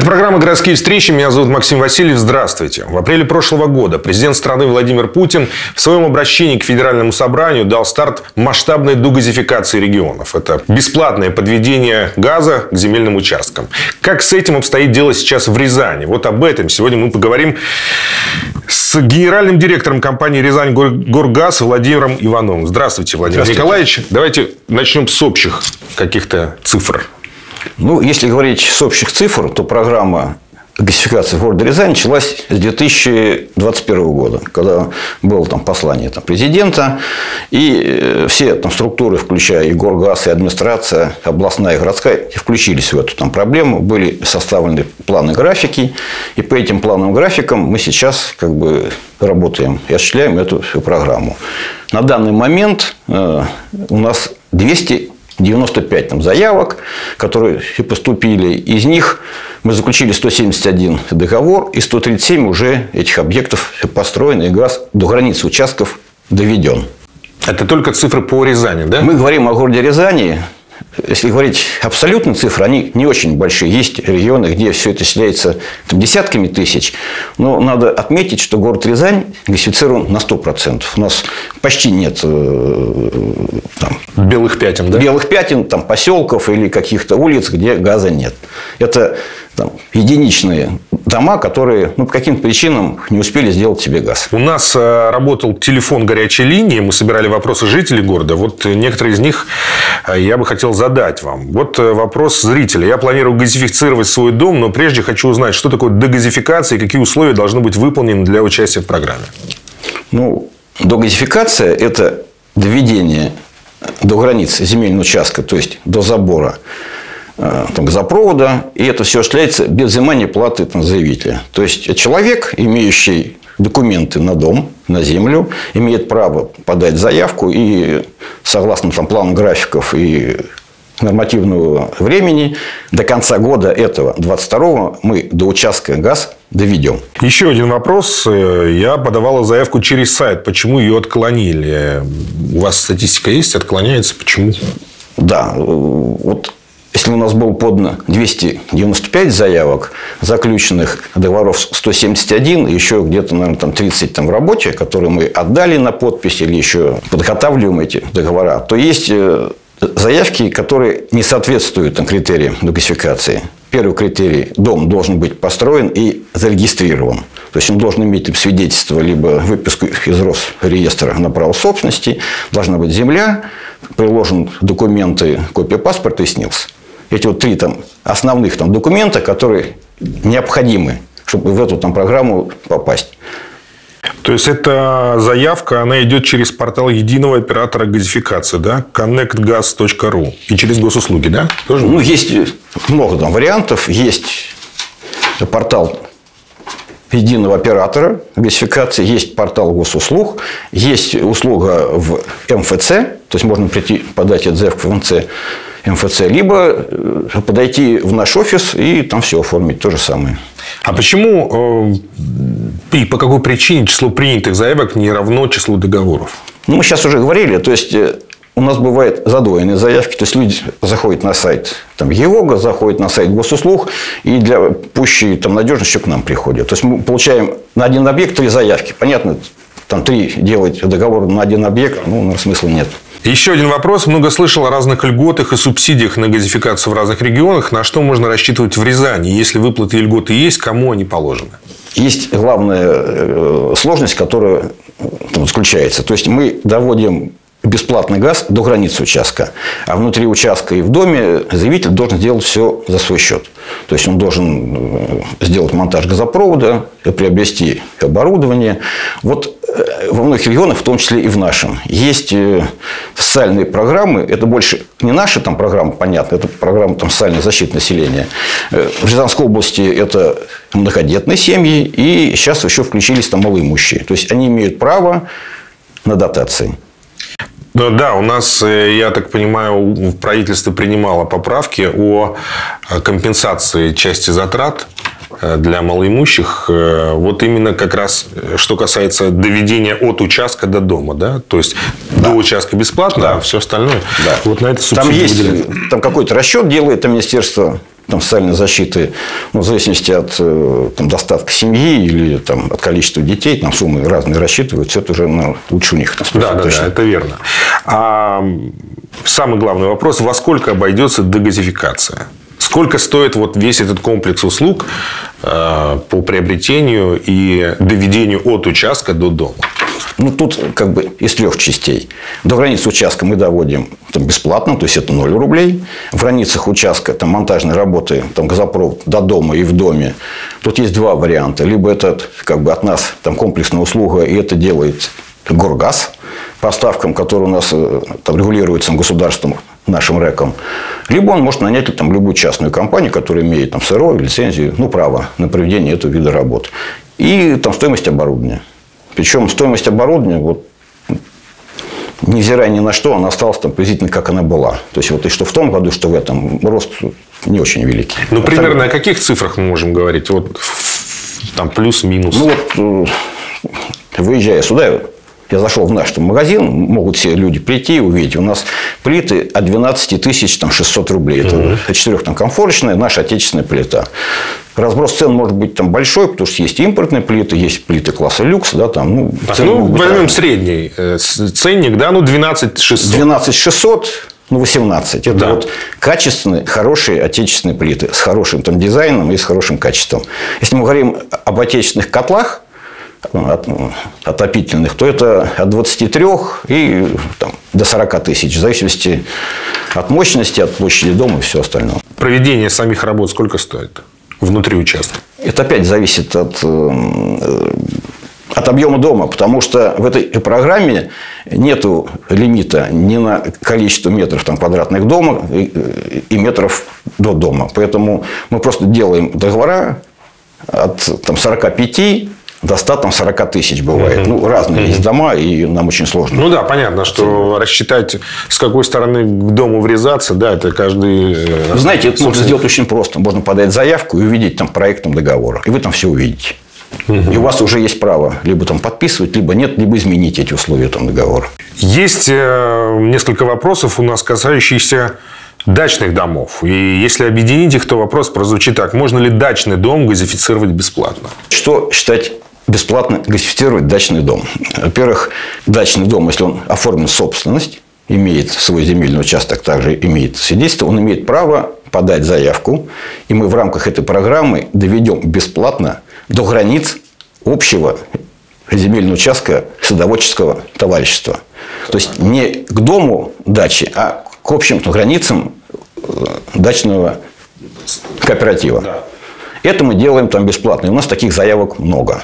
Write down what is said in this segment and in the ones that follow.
Это программа «Городские встречи». Меня зовут Максим Васильев. Здравствуйте. В апреле прошлого года президент страны Владимир Путин в своем обращении к Федеральному собранию дал старт масштабной дугазификации регионов. Это бесплатное подведение газа к земельным участкам. Как с этим обстоит дело сейчас в Рязани? Вот об этом сегодня мы поговорим с генеральным директором компании «Рязань Горгаз» Владимиром Ивановым. Здравствуйте, Владимир Здравствуйте. Николаевич. Давайте начнем с общих каких-то цифр. Ну, если говорить с общих цифр, то программа газификации в городе Рязань началась с 2021 года, когда было там послание там, президента, и э, все там, структуры, включая и Горгаз, и администрация, областная и городская, включились в эту там, проблему, были составлены планы графики, и по этим планам графикам мы сейчас как бы работаем и осуществляем эту всю программу. На данный момент э, у нас 200 95 там, заявок, которые поступили. Из них мы заключили 171 договор, и 137 уже этих объектов построено, и газ до границы участков доведен. Это только цифры по Рязани, да? Мы говорим о городе Рязани если говорить абсолютные цифры, они не очень большие. Есть регионы, где все это исчисляется там, десятками тысяч. Но надо отметить, что город Рязань газифицирован на 100%. У нас почти нет э, там, белых пятен, да? Белых пятен, там, поселков или каких-то улиц, где газа нет. Это там, единичные дома, которые ну, по каким-то причинам не успели сделать себе газ. У нас э, работал телефон горячей линии, мы собирали вопросы жителей города. Вот некоторые из них э, я бы хотел задать вам. Вот э, вопрос зрителя. Я планирую газифицировать свой дом, но прежде хочу узнать, что такое дегазификация и какие условия должны быть выполнены для участия в программе. Ну, догазификация – это доведение до границ земельного участка, то есть до забора там, газопровода, и это все осуществляется без взимания платы там, заявителя. То есть человек, имеющий документы на дом, на землю, имеет право подать заявку и согласно там, плану графиков и нормативного времени до конца года этого, 22 мы до участка газ доведем. Еще один вопрос. Я подавала заявку через сайт. Почему ее отклонили? У вас статистика есть? Отклоняется? Почему? Да. Вот если у нас было подано 295 заявок, заключенных договоров 171, еще где-то, наверное, там 30 там в работе, которые мы отдали на подпись или еще подготавливаем эти договора, то есть э, заявки, которые не соответствуют там, критериям газификации. Первый критерий – дом должен быть построен и зарегистрирован. То есть он должен иметь свидетельство, либо выписку из Росреестра на право собственности, должна быть земля, приложен документы, копия паспорта и СНИЛС эти вот три там, основных там, документа, которые необходимы, чтобы в эту там, программу попасть. То есть, эта заявка, она идет через портал единого оператора газификации, да? connectgas.ru. И через госуслуги, да? Тоже? Ну, есть много там вариантов. Есть портал единого оператора газификации, есть портал госуслуг, есть услуга в МФЦ, то есть можно прийти подать заявку в МФЦ МФЦ, либо э, подойти в наш офис и там все оформить, то же самое. А почему э, и по какой причине число принятых заявок не равно числу договоров? Ну, мы сейчас уже говорили, то есть э, у нас бывают задвоенные заявки, то есть люди заходят на сайт там, ЕОГа, заходят на сайт госуслуг, и для пущей там, надежности к нам приходят. То есть мы получаем на один объект три заявки. Понятно, там три делать договор на один объект, ну, смысла нет. Еще один вопрос. Много слышал о разных льготах и субсидиях на газификацию в разных регионах. На что можно рассчитывать в Рязани? Если выплаты и льготы есть, кому они положены? Есть главная э, сложность, которая заключается. То есть мы доводим бесплатный газ до границы участка. А внутри участка и в доме заявитель должен сделать все за свой счет. То есть он должен э, сделать монтаж газопровода, приобрести оборудование. Вот э, во многих регионах, в том числе и в нашем, есть э, социальные программы. Это больше не наша там программа, понятно, это программа там, социальной защиты населения. В Рязанской области это многодетные семьи, и сейчас еще включились там малоимущие. То есть они имеют право на дотации. Ну да, у нас, э, я так понимаю, в правительстве принимало поправки о э, компенсации части затрат э, для малоимущих. Вот именно как раз, что касается доведения от участка до дома, да? То есть, да. до участка бесплатно, да. а все остальное да. вот на это Там есть, там какой-то расчет делает Министерство там, социальной защиты, ну, в зависимости от э, там, достатка семьи или там, от количества детей, там суммы разные рассчитывают, все это уже ну, лучше у них. Там, да, да, да, это верно. А самый главный вопрос, во сколько обойдется дегазификация? Сколько стоит вот весь этот комплекс услуг э, по приобретению и доведению от участка до дома? Ну, тут как бы из трех частей. До границы участка мы доводим там, бесплатно, то есть это 0 рублей. В границах участка там, монтажной работы, там, газопровод до дома и в доме. Тут есть два варианта. Либо это как бы от нас там, комплексная услуга, и это делает Горгаз по ставкам, которые у нас э, там, регулируются государством, нашим РЭКом. Либо он может нанять там, любую частную компанию, которая имеет там, СРО, лицензию, ну, право на проведение этого вида работ. И там стоимость оборудования. Причем стоимость оборудования, вот, невзирая ни на что, она осталась там приблизительно как она была. То есть, вот и что в том году, что в этом рост не очень великий. Ну, примерно о каких цифрах мы можем говорить? Вот там плюс-минус. Ну, вот, э, выезжая сюда, я зашел в наш магазин, могут все люди прийти и увидеть. У нас плиты от 12 тысяч там, 600 рублей. Это угу. четырех там, комфорочная, наша отечественная плита. Разброс цен может быть там большой, потому что есть импортные плиты, есть плиты класса люкс. Да, там, ну, ну возьмем разные. средний э, ценник, да, ну 12 600. 12 600 ну, 18. Это да. вот качественные, хорошие отечественные плиты с хорошим там дизайном и с хорошим качеством. Если мы говорим об отечественных котлах, от, отопительных, то это от 23 и там, до 40 тысяч, в зависимости от мощности, от площади дома и все остальное. Проведение самих работ сколько стоит внутри участка? Это опять зависит от, э, от объема дома, потому что в этой программе нет лимита ни на количество метров там, квадратных дома и, и метров до дома. Поэтому мы просто делаем договора от там, 45 до 100 там, 40 тысяч бывает. Угу. Ну, разные угу. есть дома, и нам очень сложно. Ну да, понятно, что рассчитать, с какой стороны к дому врезаться, да, это каждый... Вы знаете, это можно сделать очень просто. Можно подать заявку и увидеть там проектом договора. И вы там все увидите. Угу. И у вас уже есть право либо там подписывать, либо нет, либо изменить эти условия там договора. Есть э, несколько вопросов у нас, касающихся дачных домов. И если объединить их, то вопрос прозвучит так. Можно ли дачный дом газифицировать бесплатно? Что считать бесплатно газифицировать дачный дом. Во-первых, дачный дом, если он оформлен собственность, имеет свой земельный участок, также имеет свидетельство, он имеет право подать заявку, и мы в рамках этой программы доведем бесплатно до границ общего земельного участка садоводческого товарищества. То есть не к дому дачи, а к общим границам э, дачного кооператива. Это мы делаем там бесплатно. И у нас таких заявок много.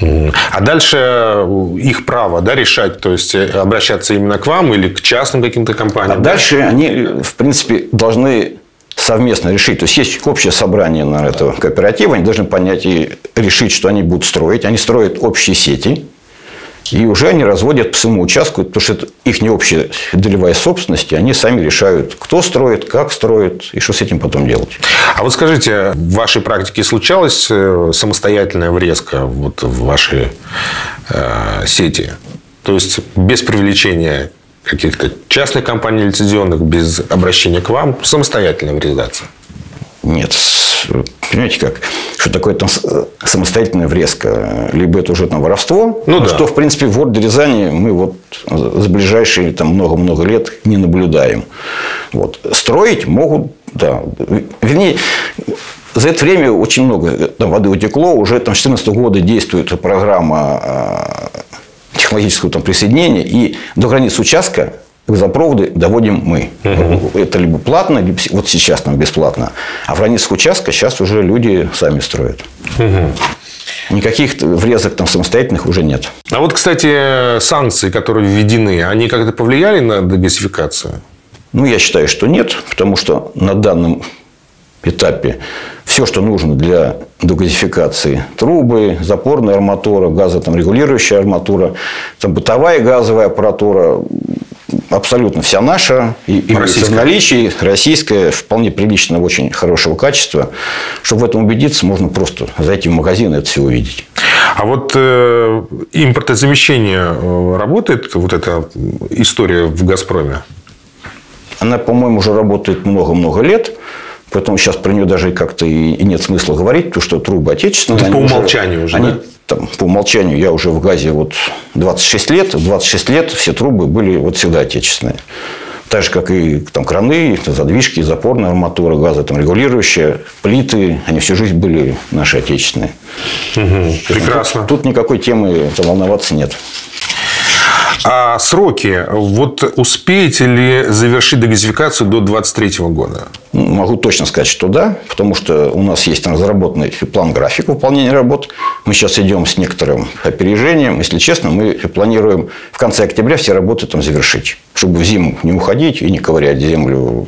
А дальше э, их право да, решать, то есть э, обращаться именно к вам или к частным каким-то компаниям? А да? дальше они, в принципе, должны совместно решить. То есть есть общее собрание на этого кооператива, они должны понять и решить, что они будут строить. Они строят общие сети, и уже они разводят по своему участку, потому что это их не общая долевая собственность, и они сами решают, кто строит, как строит, и что с этим потом делать. А вот скажите, в вашей практике случалась э, самостоятельная врезка вот в вашей э, сети? То есть без привлечения каких-то частных компаний лицензионных, без обращения к вам, самостоятельная врезаться? Нет. Понимаете как? Что такое там самостоятельная врезка? Либо это уже там воровство, ну, да. что, в принципе, в Рязани мы вот за ближайшие там много-много лет не наблюдаем. Вот. Строить могут, да. Вернее, за это время очень много там, воды утекло. Уже там, с 2014 года действует программа а, технологического там, присоединения. И до границы участка газопроводы доводим мы. Угу. Это либо платно, либо вот сейчас нам бесплатно. А в границах участка сейчас уже люди сами строят. Угу. Никаких врезок там самостоятельных уже нет. А вот, кстати, санкции, которые введены, они как-то повлияли на дегазификацию? Ну, я считаю, что нет, потому что на данном этапе все, что нужно для дегазификации. Трубы, запорная арматура, газорегулирующая арматура, там бытовая газовая аппаратура, абсолютно вся наша, и, и в наличии российская, вполне приличного, очень хорошего качества. Чтобы в этом убедиться, можно просто зайти в магазин и это все увидеть. А вот э, импортозамещение э, работает, вот эта история в «Газпроме»? Она, по-моему, уже работает много-много лет. Поэтому сейчас про нее даже как-то и нет смысла говорить, потому что трубы отечественные. Это по умолчанию уже, они, да? там, по умолчанию я уже в ГАЗе вот 26 лет. 26 лет все трубы были вот всегда отечественные. Так же, как и там, краны, задвижки, запорная арматура, газы там, регулирующие, плиты, они всю жизнь были наши отечественные. Угу, прекрасно. Тут, тут никакой темы волноваться нет. А сроки, вот успеете ли завершить дегазификацию до 2023 года? Ну, могу точно сказать, что да, потому что у нас есть разработанный план график выполнения работ. Мы сейчас идем с некоторым опережением. Если честно, мы планируем в конце октября все работы там завершить, чтобы в зиму не уходить и не ковырять землю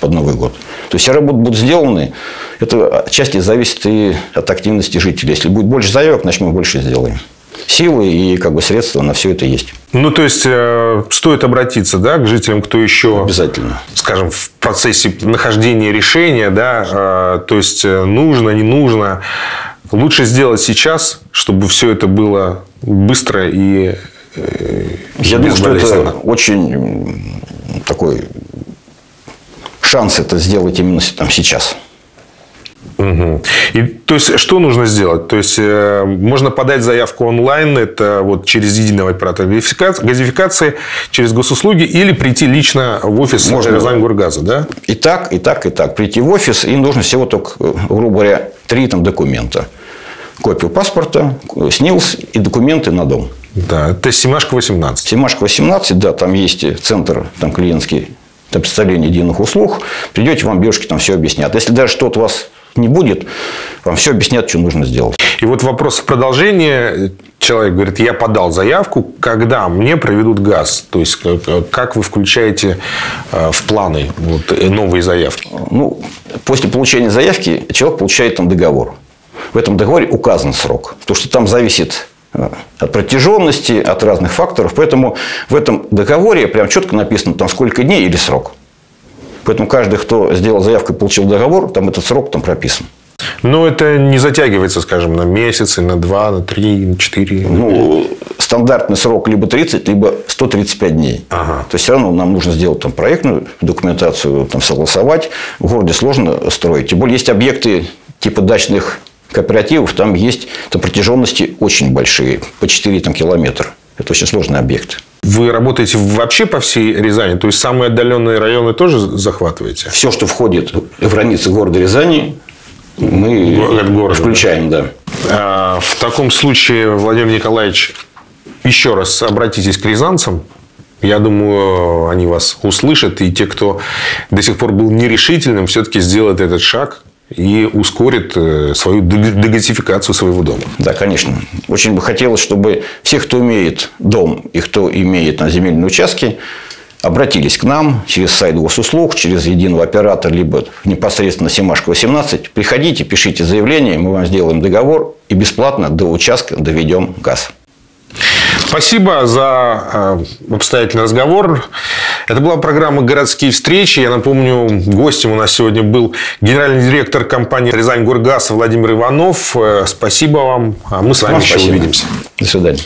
под Новый год. То есть все работы будут сделаны. Это отчасти зависит и от активности жителей. Если будет больше заявок, значит мы больше сделаем силы и как бы средства на все это есть. Ну, то есть, э, стоит обратиться да, к жителям, кто еще... Обязательно. Скажем, в процессе нахождения решения, да, э, то есть, э, нужно, не нужно. Лучше сделать сейчас, чтобы все это было быстро и Я думаю, что это очень такой шанс это сделать именно там сейчас. Угу. И, то есть, что нужно сделать? То есть, э, можно подать заявку онлайн, это вот через единого оператора газификации, через госуслуги, или прийти лично в офис можно. Рязань Горгаза, да? И так, и так, и так. Прийти в офис, и нужно всего только, грубо говоря, три там, документа. Копию паспорта, СНИЛС и документы на дом. Да, это Семашка 18. Семашка 18, да, там есть центр там, клиентский представление единых услуг. Придете, вам девушки там все объяснят. Если даже что-то вас не будет, вам все объяснят, что нужно сделать. И вот вопрос в продолжение. Человек говорит, я подал заявку, когда мне проведут газ? То есть, как вы включаете э, в планы вот, э, новые заявки? Ну, после получения заявки человек получает там договор. В этом договоре указан срок. Потому что там зависит э, от протяженности, от разных факторов. Поэтому в этом договоре прям четко написано, там сколько дней или срок. Поэтому каждый, кто сделал заявку и получил договор, там этот срок там прописан. Но это не затягивается, скажем, на месяц, на два, на три, на четыре. Ну, стандартный срок либо 30, либо 135 дней. Ага. То есть, все равно нам нужно сделать там проектную документацию, там, согласовать. В городе сложно строить. Тем более, есть объекты типа дачных кооперативов, там есть там, протяженности очень большие, по 4 там, километра. Это очень сложный объект. Вы работаете вообще по всей Рязани? То есть, самые отдаленные районы тоже захватываете? Все, что входит в границы города Рязани, мы города, включаем, да. да. В таком случае, Владимир Николаевич, еще раз обратитесь к рязанцам. Я думаю, они вас услышат. И те, кто до сих пор был нерешительным, все-таки сделают этот шаг и ускорит э, свою дегазификацию своего дома. Да, конечно. Очень бы хотелось, чтобы все, кто имеет дом и кто имеет на земельные участки, обратились к нам через сайт госуслуг, через единого оператора, либо непосредственно Семашка 18. Приходите, пишите заявление, мы вам сделаем договор и бесплатно до участка доведем газ. Спасибо за э, обстоятельный разговор. Это была программа «Городские встречи». Я напомню, гостем у нас сегодня был генеральный директор компании «Рязань Горгаз» Владимир Иванов. Э, спасибо вам. А мы с вами вам еще спасибо. увидимся. До свидания.